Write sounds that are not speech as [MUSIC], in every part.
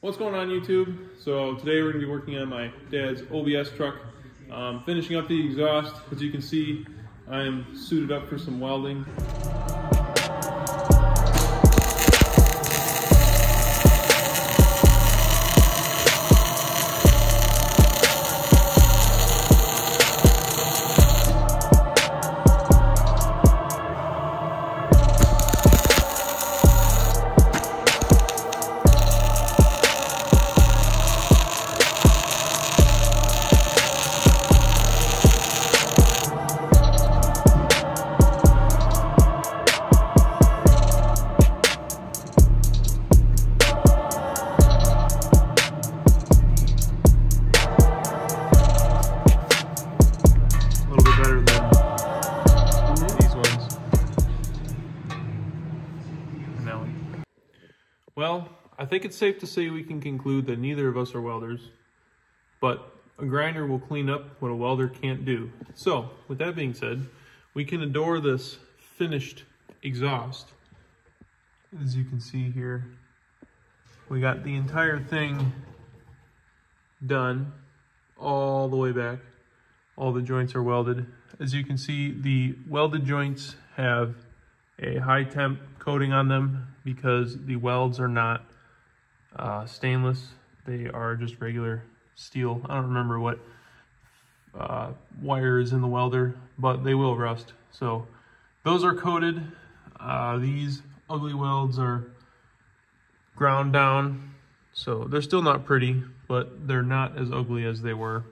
What's going on YouTube? So today we're going to be working on my dad's OBS truck. Um, finishing up the exhaust. As you can see, I'm suited up for some welding. Think it's safe to say we can conclude that neither of us are welders, but a grinder will clean up what a welder can't do. So, with that being said, we can adore this finished exhaust. As you can see here, we got the entire thing done all the way back all the joints are welded. As you can see, the welded joints have a high temp coating on them because the welds are not uh, stainless. They are just regular steel. I don't remember what uh, wire is in the welder, but they will rust. So those are coated. Uh, these ugly welds are ground down. So they're still not pretty, but they're not as ugly as they were.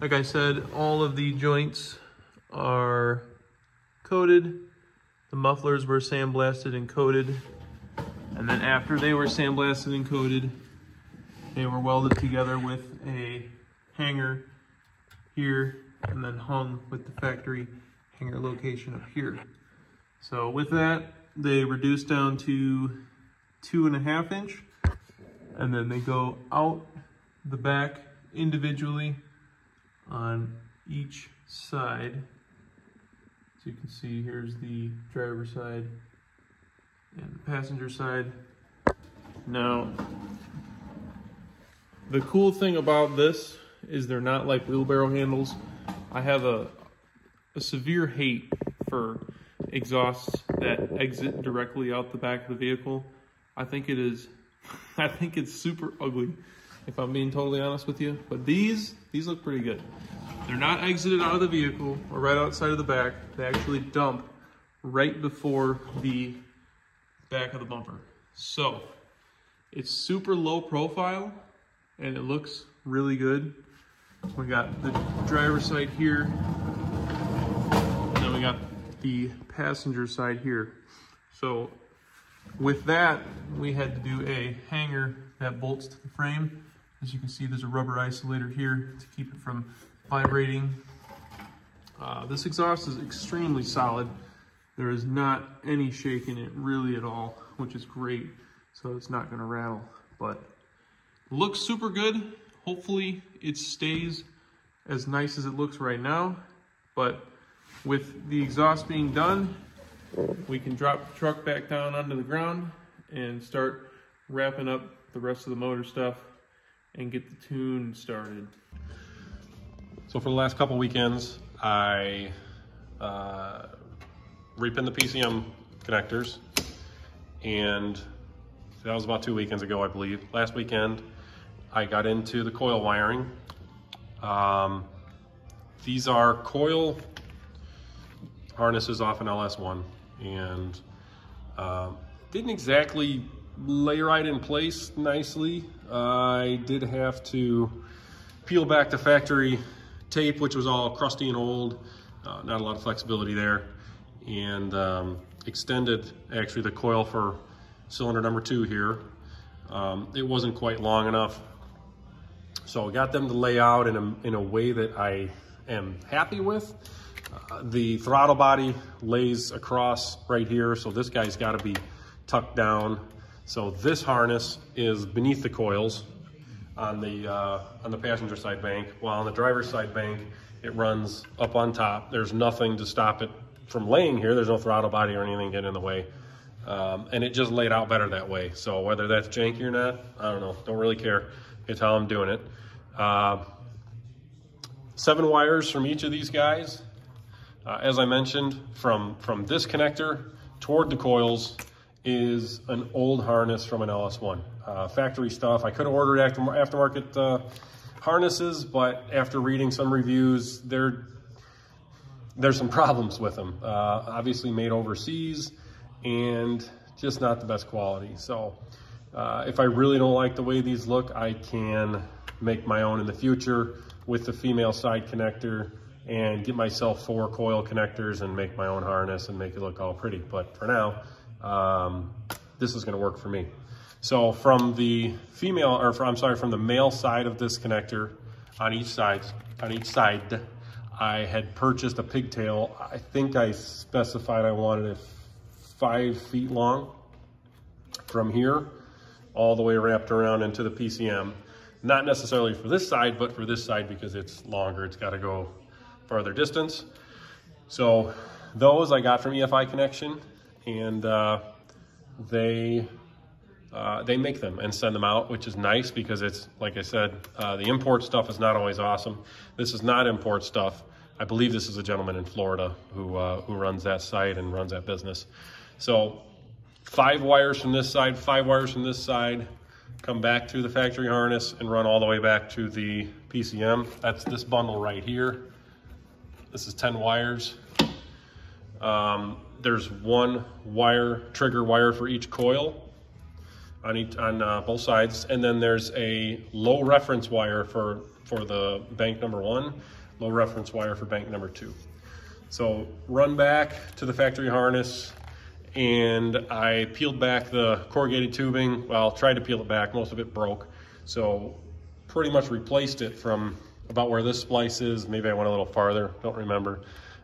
Like I said, all of the joints are coated. The mufflers were sandblasted and coated. And then after they were sandblasted and coated, they were welded together with a hanger here and then hung with the factory hanger location up here. So with that, they reduced down to two and a half inch and then they go out the back individually on each side. So you can see here's the driver side and passenger side. Now, the cool thing about this is they're not like wheelbarrow handles. I have a, a severe hate for exhausts that exit directly out the back of the vehicle. I think it is, [LAUGHS] I think it's super ugly if I'm being totally honest with you. But these, these look pretty good. They're not exited out of the vehicle or right outside of the back. They actually dump right before the back of the bumper. So it's super low profile and it looks really good. We got the driver's side here. And then we got the passenger side here. So with that, we had to do a hanger that bolts to the frame. As you can see, there's a rubber isolator here to keep it from vibrating. Uh, this exhaust is extremely solid. There is not any shake in it really at all, which is great. So it's not gonna rattle, but looks super good. Hopefully it stays as nice as it looks right now. But with the exhaust being done, we can drop the truck back down onto the ground and start wrapping up the rest of the motor stuff and get the tune started. So for the last couple weekends, I uh, repinned the PCM connectors, and that was about two weekends ago, I believe. Last weekend, I got into the coil wiring. Um, these are coil harnesses off an LS1, and um, didn't exactly lay right in place nicely. I did have to peel back the factory tape, which was all crusty and old, uh, not a lot of flexibility there, and um, extended actually the coil for cylinder number two here. Um, it wasn't quite long enough. So I got them to lay out in a, in a way that I am happy with. Uh, the throttle body lays across right here, so this guy's gotta be tucked down. So this harness is beneath the coils on the, uh, on the passenger side bank, while on the driver's side bank, it runs up on top. There's nothing to stop it from laying here. There's no throttle body or anything getting in the way. Um, and it just laid out better that way. So whether that's janky or not, I don't know. Don't really care. It's how I'm doing it. Uh, seven wires from each of these guys. Uh, as I mentioned, from, from this connector toward the coils is an old harness from an LS1. Uh, factory stuff. I could have ordered after, aftermarket uh, harnesses, but after reading some reviews, there there's some problems with them. Uh, obviously made overseas and just not the best quality. So uh, if I really don't like the way these look, I can make my own in the future with the female side connector and get myself four coil connectors and make my own harness and make it look all pretty. But for now, um, this is gonna work for me. So from the female, or from, I'm sorry, from the male side of this connector on each side, on each side, I had purchased a pigtail. I think I specified I wanted it five feet long from here all the way wrapped around into the PCM. Not necessarily for this side, but for this side because it's longer. It's got to go farther distance. So those I got from EFI Connection and uh, they uh, they make them and send them out, which is nice because it's, like I said, uh, the import stuff is not always awesome. This is not import stuff. I believe this is a gentleman in Florida who, uh, who runs that site and runs that business. So five wires from this side, five wires from this side, come back through the factory harness and run all the way back to the PCM. That's this bundle right here. This is 10 wires. Um, there's one wire, trigger wire for each coil on each, on uh, both sides, and then there's a low reference wire for for the bank number one, low reference wire for bank number two. So run back to the factory harness, and I peeled back the corrugated tubing. Well, tried to peel it back, most of it broke, so pretty much replaced it from about where this splice is. Maybe I went a little farther, don't remember,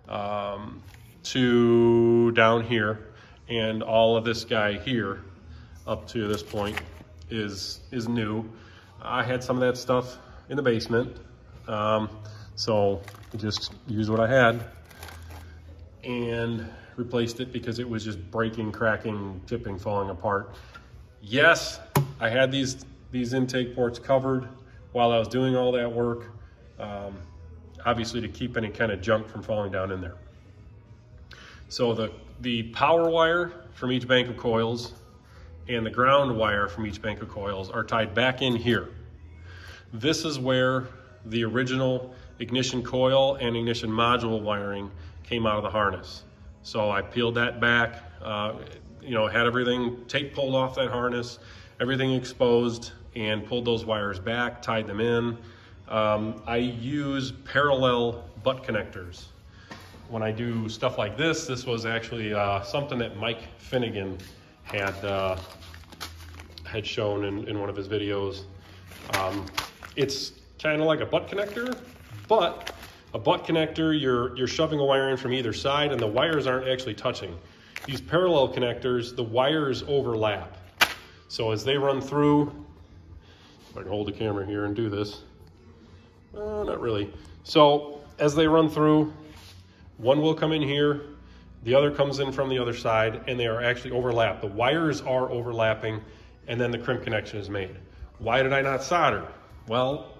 um, to down here, and all of this guy here up to this point is is new. I had some of that stuff in the basement, um, so I just used what I had and replaced it because it was just breaking, cracking, tipping, falling apart. Yes, I had these these intake ports covered while I was doing all that work, um, obviously to keep any kind of junk from falling down in there. So the, the power wire from each bank of coils and the ground wire from each bank of coils are tied back in here. This is where the original ignition coil and ignition module wiring came out of the harness. So I peeled that back, uh, you know, had everything tape pulled off that harness, everything exposed and pulled those wires back, tied them in. Um, I use parallel butt connectors. When I do stuff like this, this was actually uh, something that Mike Finnegan had uh, had shown in, in one of his videos. Um, it's kind of like a butt connector, but a butt connector, you're, you're shoving a wire in from either side and the wires aren't actually touching. These parallel connectors, the wires overlap. So as they run through, if I can hold the camera here and do this, uh, not really. So as they run through, one will come in here, the other comes in from the other side, and they are actually overlapped. The wires are overlapping, and then the crimp connection is made. Why did I not solder? Well,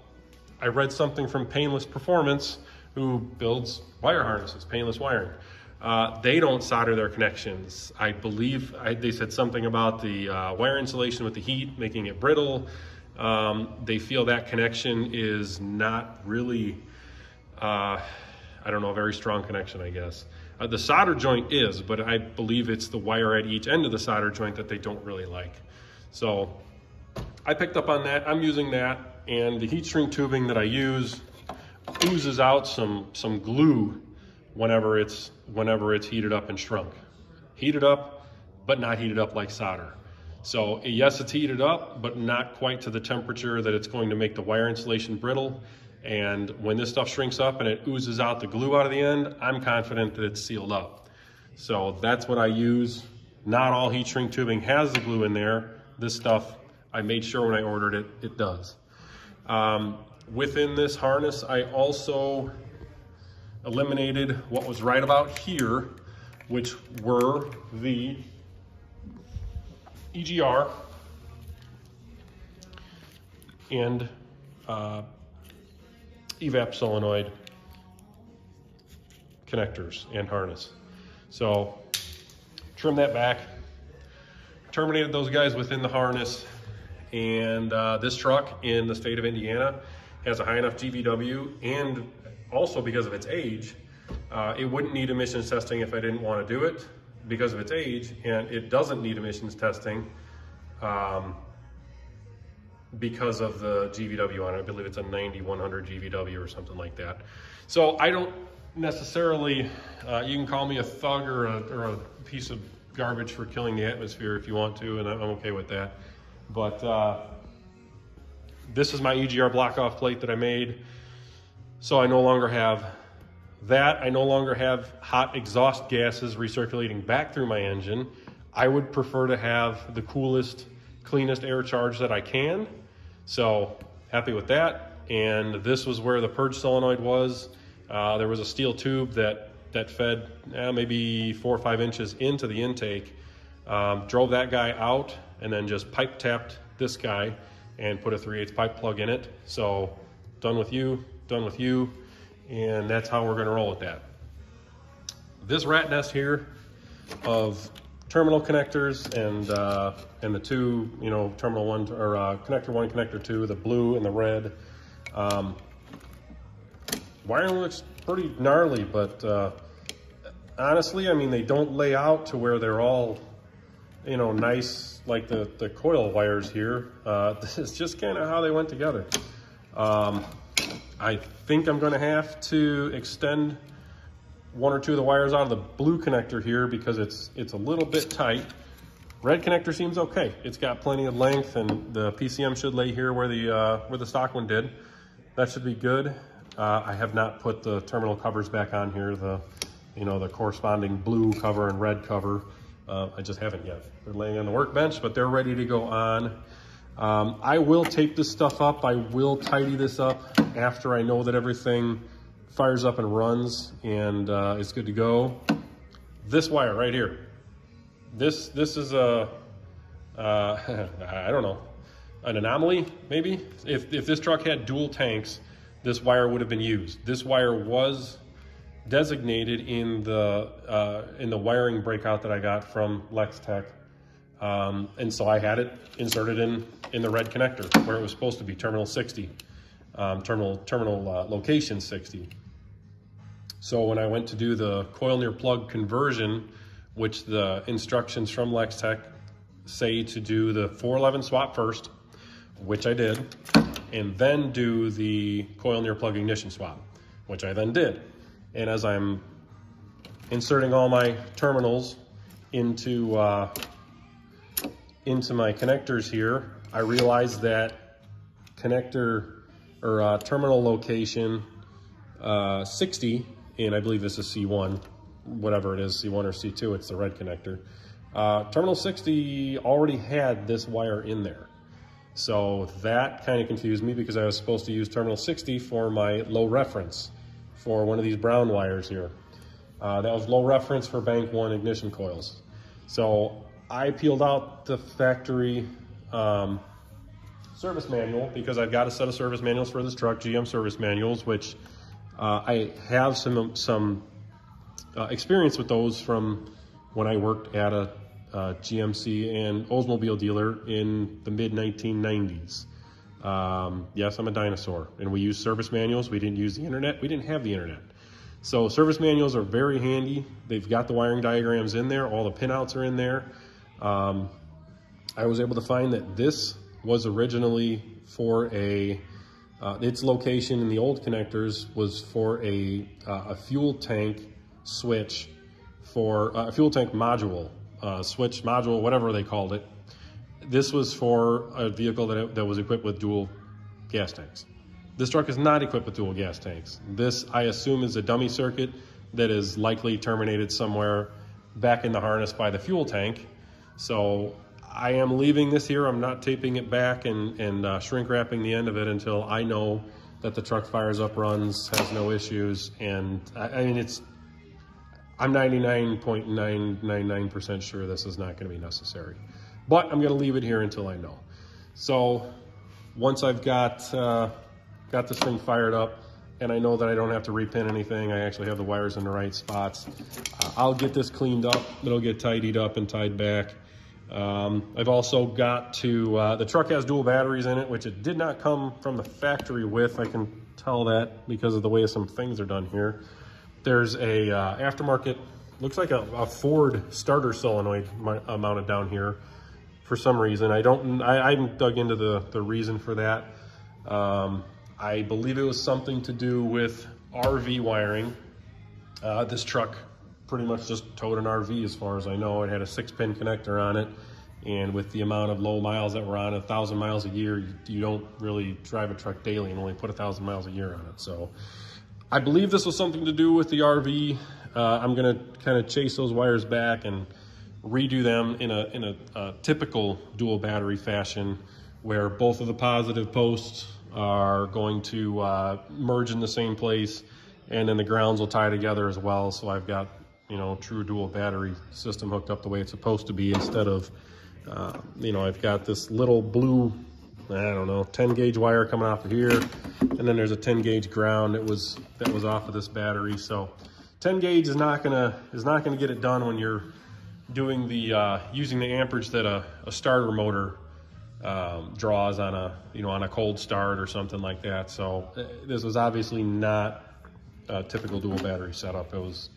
I read something from Painless Performance, who builds wire harnesses, painless wiring. Uh, they don't solder their connections. I believe I, they said something about the uh, wire insulation with the heat, making it brittle. Um, they feel that connection is not really, uh, I don't know, a very strong connection, I guess. Uh, the solder joint is, but I believe it's the wire at each end of the solder joint that they don't really like. So I picked up on that. I'm using that, and the heat shrink tubing that I use oozes out some some glue whenever it's whenever it's heated up and shrunk. Heated up, but not heated up like solder. So yes, it's heated up, but not quite to the temperature that it's going to make the wire insulation brittle. And when this stuff shrinks up and it oozes out the glue out of the end, I'm confident that it's sealed up. So that's what I use. Not all heat shrink tubing has the glue in there. This stuff, I made sure when I ordered it, it does. Um, within this harness, I also eliminated what was right about here, which were the EGR and uh, evap solenoid connectors and harness. So trim that back, terminated those guys within the harness, and uh, this truck in the state of Indiana has a high enough GVW and also because of its age, uh, it wouldn't need emissions testing if I didn't want to do it because of its age, and it doesn't need emissions testing um, because of the GVW on it. I believe it's a 9100 GVW or something like that. So I don't necessarily, uh, you can call me a thug or a, or a, piece of garbage for killing the atmosphere if you want to, and I'm okay with that. But uh, this is my EGR block off plate that I made. So I no longer have that. I no longer have hot exhaust gases recirculating back through my engine. I would prefer to have the coolest, cleanest air charge that I can. So happy with that. And this was where the purge solenoid was. Uh, there was a steel tube that, that fed eh, maybe four or five inches into the intake. Um, drove that guy out and then just pipe tapped this guy and put a 3 8 pipe plug in it. So done with you, done with you. And that's how we're gonna roll with that. This rat nest here of terminal connectors and uh, and the two, you know, terminal one or uh, connector one, connector two, the blue and the red. Um, wiring looks pretty gnarly, but uh, honestly, I mean, they don't lay out to where they're all, you know, nice like the, the coil wires here. Uh, [LAUGHS] this is just kind of how they went together. Um, I think I'm going to have to extend one or two of the wires out of the blue connector here because it's it's a little bit tight. Red connector seems okay. It's got plenty of length and the PCM should lay here where the uh, where the stock one did. That should be good. Uh, I have not put the terminal covers back on here, the, you know, the corresponding blue cover and red cover. Uh, I just haven't yet. They're laying on the workbench, but they're ready to go on. Um, I will tape this stuff up. I will tidy this up after I know that everything fires up and runs and uh, it's good to go. This wire right here. This, this is a, uh, [LAUGHS] I don't know, an anomaly maybe? If, if this truck had dual tanks, this wire would have been used. This wire was designated in the uh, in the wiring breakout that I got from Lextech. Um, and so I had it inserted in, in the red connector where it was supposed to be, terminal 60, um, terminal, terminal uh, location 60. So when I went to do the coil near plug conversion, which the instructions from Lextech say to do the 411 swap first, which I did, and then do the coil near plug ignition swap, which I then did. And as I'm inserting all my terminals into, uh, into my connectors here, I realized that connector or uh, terminal location uh, 60, and I believe this is C1, whatever it is, C1 or C2, it's the red connector. Uh, terminal 60 already had this wire in there. So that kind of confused me because I was supposed to use terminal 60 for my low reference for one of these brown wires here. Uh, that was low reference for bank one ignition coils. So I peeled out the factory um, service manual because I've got a set of service manuals for this truck, GM service manuals, which uh, I have some, some uh, experience with those from when I worked at a uh, GMC and Oldsmobile dealer in the mid 1990s. Um, yes, I'm a dinosaur, and we used service manuals. We didn't use the internet. We didn't have the internet. So service manuals are very handy. They've got the wiring diagrams in there. All the pinouts are in there. Um, I was able to find that this was originally for a, uh, its location in the old connectors was for a, uh, a fuel tank switch for uh, a fuel tank module uh, switch module, whatever they called it. This was for a vehicle that, that was equipped with dual gas tanks. This truck is not equipped with dual gas tanks. This, I assume, is a dummy circuit that is likely terminated somewhere back in the harness by the fuel tank. So I am leaving this here. I'm not taping it back and, and uh, shrink wrapping the end of it until I know that the truck fires up, runs, has no issues. And I, I mean, it's I'm 99.999% sure this is not going to be necessary. but I'm gonna leave it here until I know. So once I've got, uh, got this thing fired up and I know that I don't have to repin anything, I actually have the wires in the right spots, uh, I'll get this cleaned up. It'll get tidied up and tied back. Um, I've also got to, uh, the truck has dual batteries in it, which it did not come from the factory with. I can tell that because of the way some things are done here. There's a uh, aftermarket, looks like a, a, Ford starter solenoid uh, mounted down here for some reason. I don't, I, I haven't dug into the, the reason for that. Um, I believe it was something to do with RV wiring. Uh, this truck pretty much just towed an RV as far as I know. It had a six pin connector on it. And with the amount of low miles that were on a thousand miles a year, you, don't really drive a truck daily and only put a thousand miles a year on it. So I believe this was something to do with the RV. Uh, I'm gonna kind of chase those wires back and redo them in a, in a, a typical dual battery fashion where both of the positive posts are going to uh, merge in the same place and then the grounds will tie together as well. So I've got, you know, true dual battery system hooked up the way it's supposed to be instead of, uh, you know, I've got this little blue, I don't know, 10 gauge wire coming off of here. And then there's a 10 gauge ground that was, that was off of this battery. So 10 gauge is not gonna, is not gonna get it done when you're doing the, uh, using the amperage that a, a starter motor um, draws on a, you know, on a cold start or something like that. So uh, this was obviously not a typical dual battery setup. It was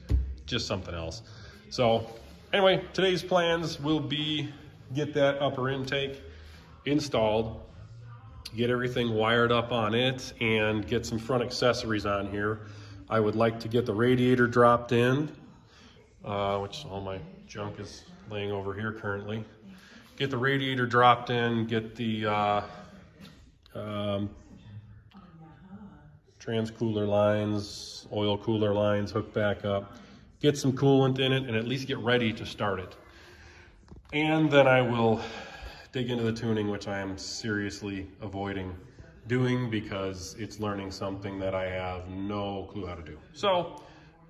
just something else. So anyway, today's plans will be get that upper intake installed, get everything wired up on it and get some front accessories on here. I would like to get the radiator dropped in, uh, which all my junk is laying over here currently get the radiator dropped in, get the uh, um, trans cooler lines, oil cooler lines hooked back up, get some coolant in it, and at least get ready to start it. And then I will dig into the tuning, which I am seriously avoiding doing because it's learning something that I have no clue how to do. So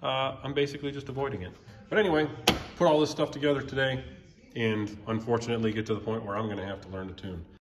uh, I'm basically just avoiding it. But anyway, put all this stuff together today and unfortunately get to the point where I'm going to have to learn to tune.